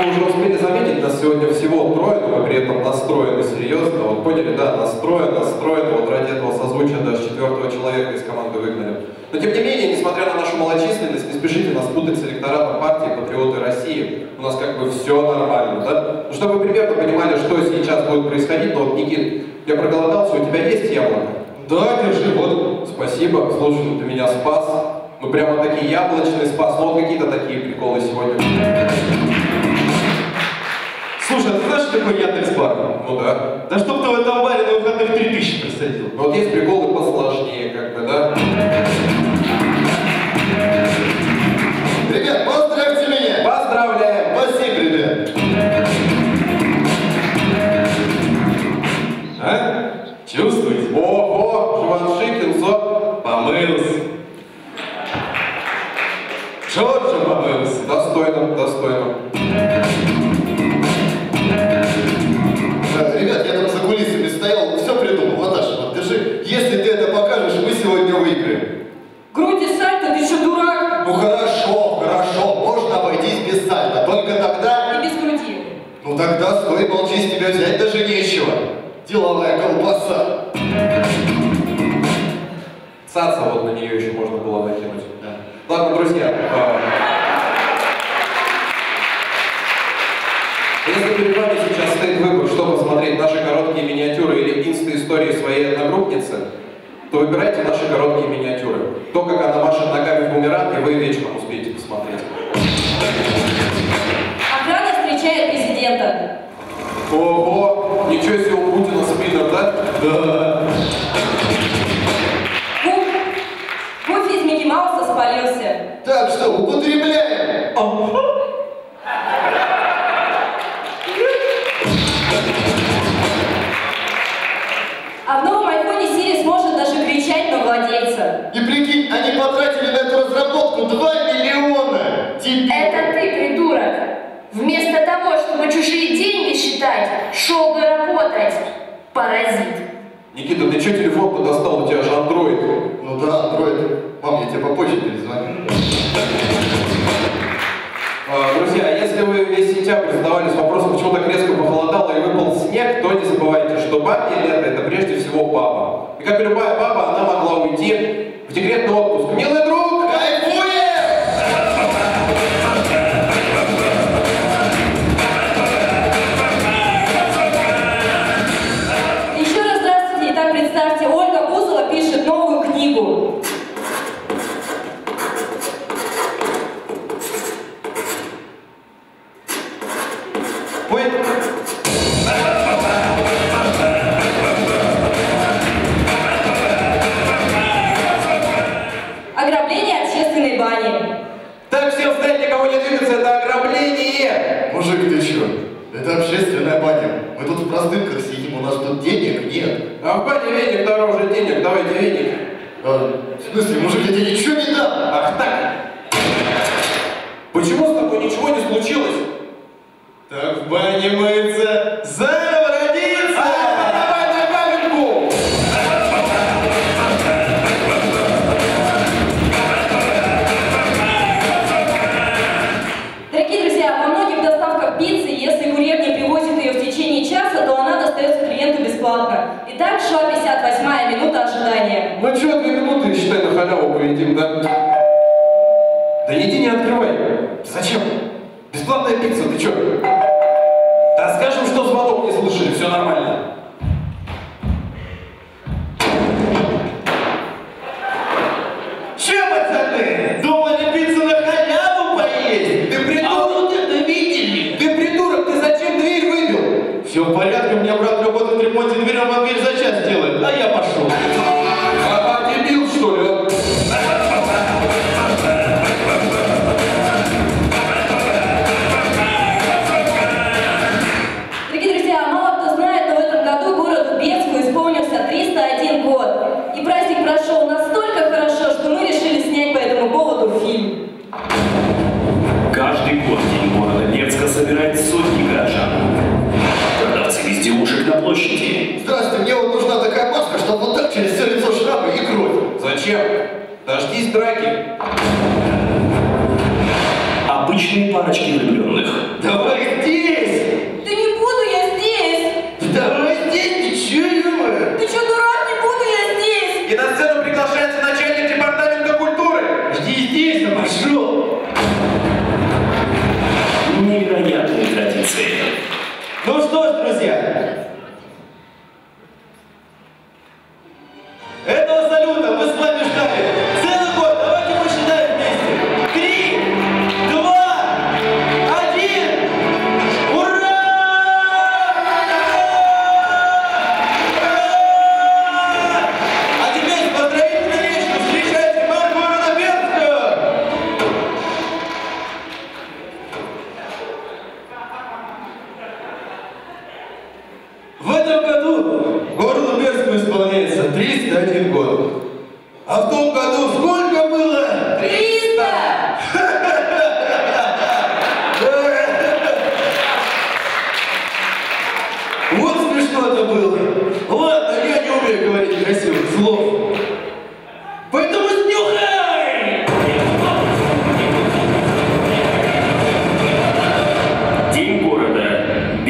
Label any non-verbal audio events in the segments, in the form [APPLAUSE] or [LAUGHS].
Как вы уже успели заметить, нас сегодня всего трое, но мы при этом настроены серьезно. Вот поняли, да, настроены, настроены. Вот ради этого созвучия даже четвертого человека из команды выгнали. Но тем не менее, несмотря на нашу малочисленность, не спешите нас путать с электоратом партии «Патриоты России». У нас как бы все нормально, да? Ну, чтобы вы примерно понимали, что сейчас будет происходить, ну вот, Никит, я проголодался, у тебя есть яблоко? Да, держи, вот. Спасибо, слушай, ну ты меня спас. Ну прямо такие яблочные спас, ну вот какие-то такие приколы сегодня. Слушай, а ты знаешь, что такое Яндекс.Бар? Ну да. Да чтоб ты в этом баре на выходных 3000 просадил. Но вот есть приколы посложнее, как бы, да? Ребят, поздравьте меня! Поздравляем! Спасибо, ребят! А? Чувствуете? Ого, Живаншикин, со... Помылся. Джорджа помылся. Достойно, достойно. Тогда стой, молчи, с тебя взять даже нечего. Деловая колбаса. Цаца вот на нее еще можно было накинуть. Ладно, друзья. э, Если перед вами сейчас стоит выбор, что посмотреть, наши короткие миниатюры или инста-истории своей одногруппницы, то выбирайте наши короткие миниатюры. То, как она машет ногами в бумеранг, и вы вечером успеете Ого, ничего себе у Путина спиннер, да? Да. Гуф, Гуфи из Микки Мауса спалился. Так что, употребляем! А в новом айфоне Сири сможет даже кричать на владельца. И прикинь, они потратили на эту разработку 2 миллиона! Тебе... Это ты, придурок. Вместо того, чтобы чужие деньги считать, шел бы работать. Паразит. Никита, ты что телефон-то достал? У тебя же андроид. Ну да, андроид. Мам, я тебе попозже перезвоню. А, Друзья, если вы весь сентябрь задавались вопросом, почему так резко похолодало и выпал снег, то не забывайте, что бабье лето – это прежде всего баба. И как и любая баба, она могла уйти в декретный отпуск. Милый Мужик, ты чё? Это общественная баня. Мы тут в простынках сидим, у нас тут денег нет. А в бане веник дороже денег, давайте веник. А, в смысле, мужик, я тебе ничего не дам? Ах так! Почему с тобой ничего не случилось? Так в бане мыться, заново бесплатно. Итак, шла 58-я минута ожидания. Ну что, две минуты, считай, на халяву поедим, да? Да иди не открывай. Зачем? Бесплатная пицца, ты чё? Да скажем, что звонок не слышали, все нормально.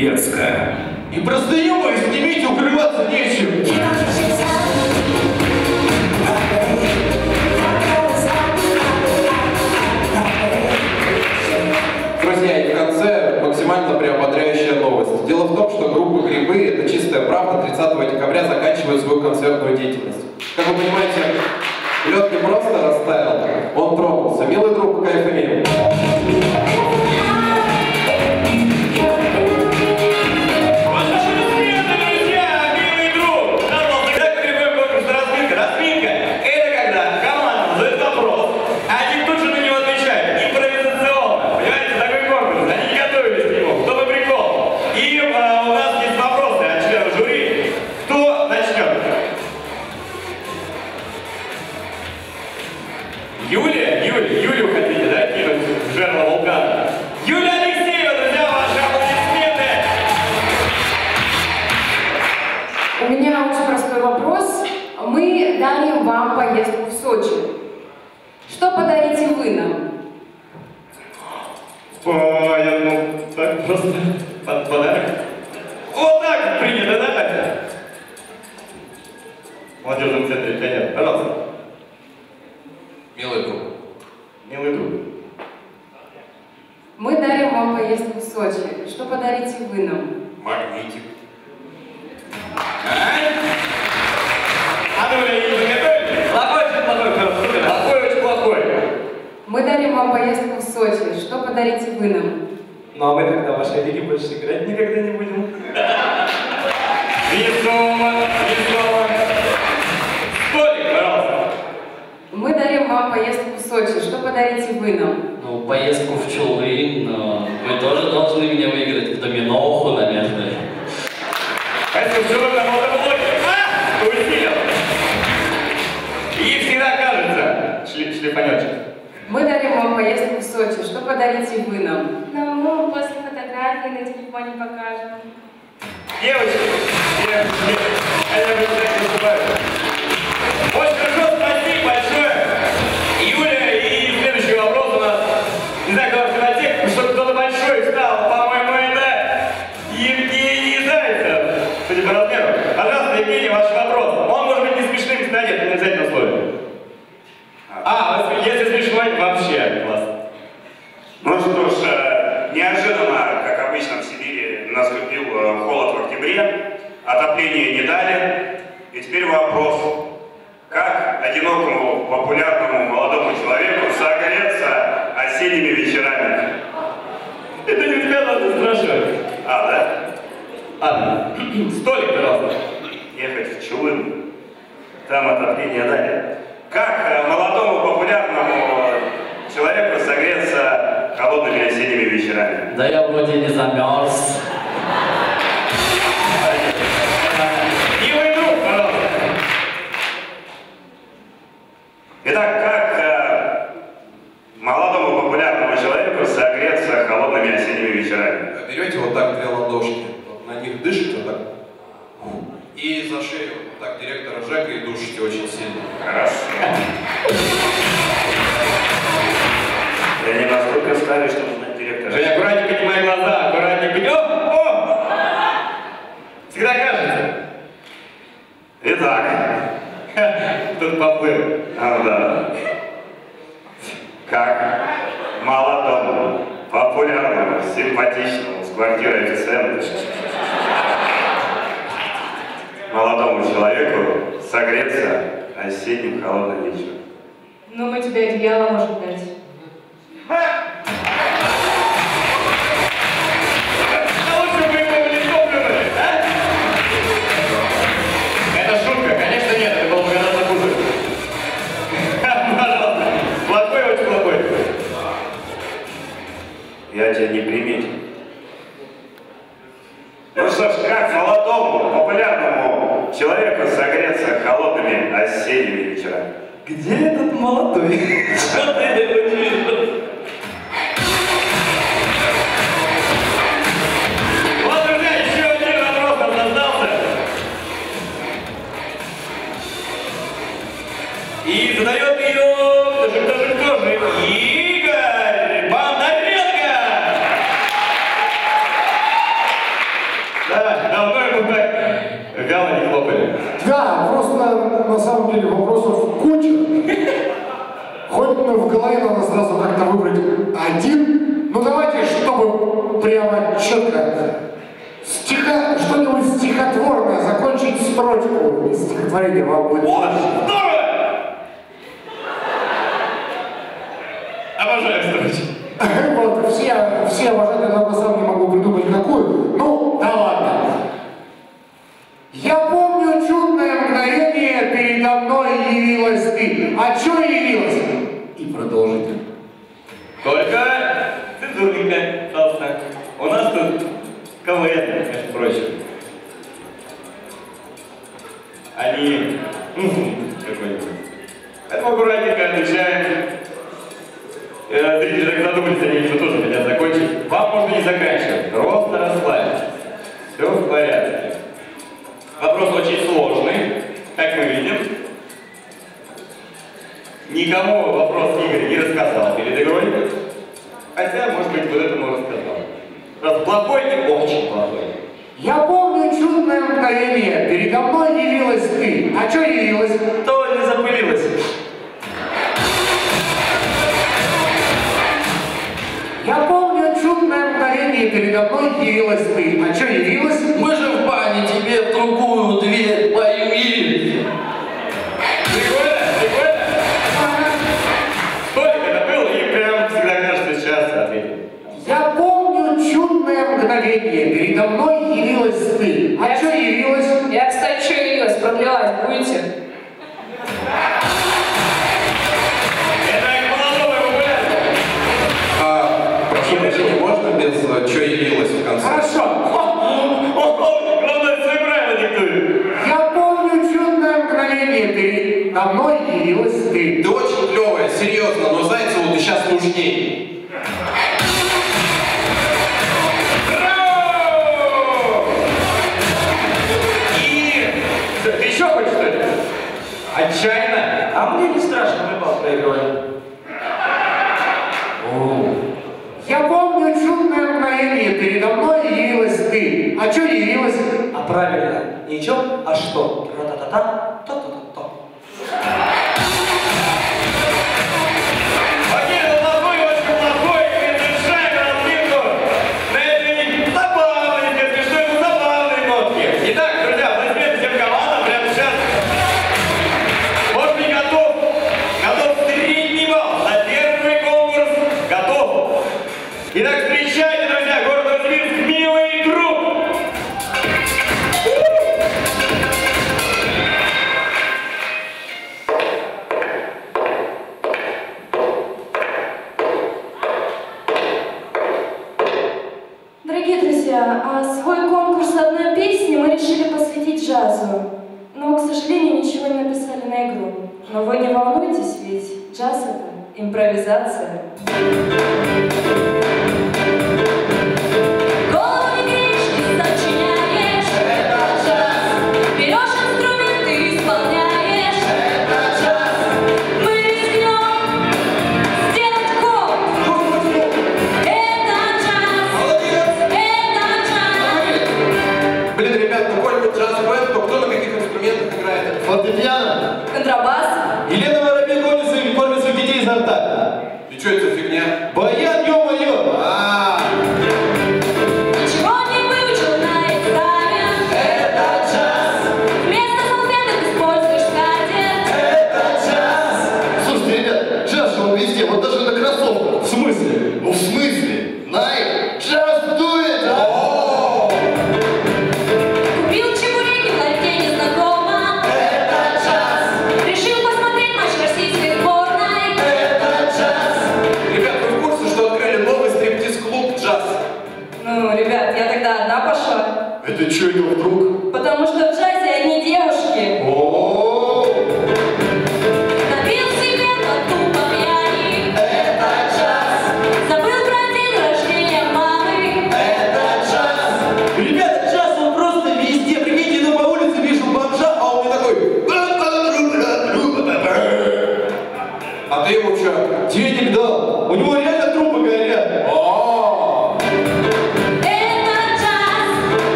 Берская. И простыню мою снимите, укрываться нечем. Друзья, и в конце максимально приободряющая новость. Дело в том, что группа «Грибы» — это чистая правда 30 декабря заканчивает свою концертную деятельность. Как вы понимаете, лед не просто растаял, он тронулся. Милый друг КФМ вы нам? Ой, ну так просто. больше играть никогда не будем. Весомо, весомо. Столик, пожалуйста. Мы дарим вам поездку в Сочи. Что подарите вы нам? Ну, поездку в Чулы, но э, вы тоже должны меня выиграть в доминоуху, наверное. Это все на мотоблоке. Усилил. А, И всегда кажется, шлепанечек. Мы дарим вам поездку в Сочи. Что подарите вы нам? Нам ну, после фотографии на телефоне покажем. Девочки, я, я, я, я, я, я, я, я, Это не тебя надо спрашивать. А, да? Анна, [CLEARS THROAT] столик, пожалуйста. Ехать в Чулым. Там отопление дали. Как э, молодому популярному человеку согреться холодными осенними вечерами? Да я вроде не замерз. и за шею. Так, директора Жека и душите очень сильно. Хорошо. Женя, настолько стали, чтобы нужно директора. Женя, аккуратнее поднимай глаза, аккуратнее поднимай. О! О! Всегда кажется. Итак, тут поплыл. А, да. Как молодому, популярному, симпатичному, с квартирой официанта молодому человеку согреться а осенним холодным вечером. Ну, мы тебе одеяло можем дать. também. [LAUGHS] Вот здорово! Обожаю строчить. [LAUGHS] Вот, все, все обожают, я правда, сам не могу придумать какую. Ну, да ладно. Я помню чудное мгновение, передо мной явилась ты. А что явилась? И продолжите. Только цензурненько, пожалуйста. У нас тут КВН, между прочим. Этого аккуратненько отвечаем. Зрители так задумались, они уже тоже хотят закончить. Вам можно не заканчивать. серьезно, но знаете, вот ты сейчас нужней. И... Еще что-ли? Отчаянно? А мне не страшно, мы бал проигрывали. Я помню чудное мгновение, передо мной явилась ты. А что явилась? А правильно, ничего, а что? Тра-та-та-та. организация вдруг? Потому что в джазе одни девушки. О,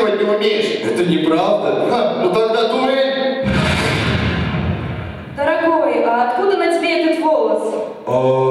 манипулировать не умеешь. Это неправда. Ха, ну тогда дуэль. Дорогой, а откуда на тебе этот волос? О,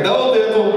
perdão dentro